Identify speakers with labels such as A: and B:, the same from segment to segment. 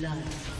A: Blood.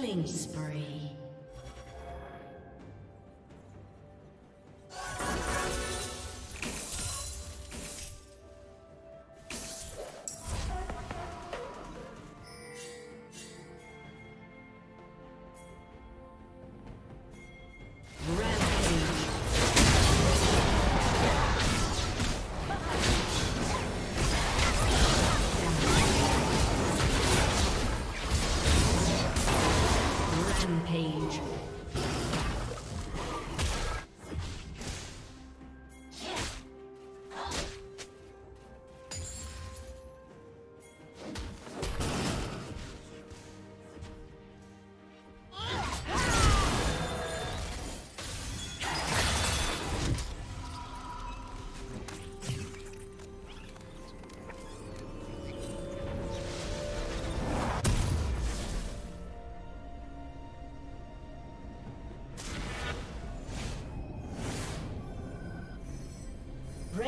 A: Killing spree.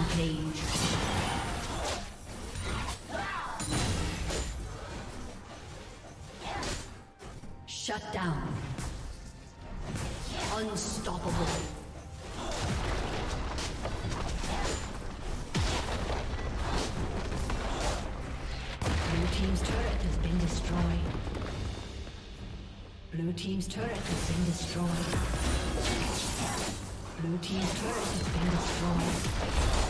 A: Rampage. Shut down. Unstoppable. Blue Team's turret has been destroyed. Blue Team's turret has been destroyed. Blue Team's turret has been destroyed.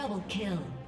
A: Double kill.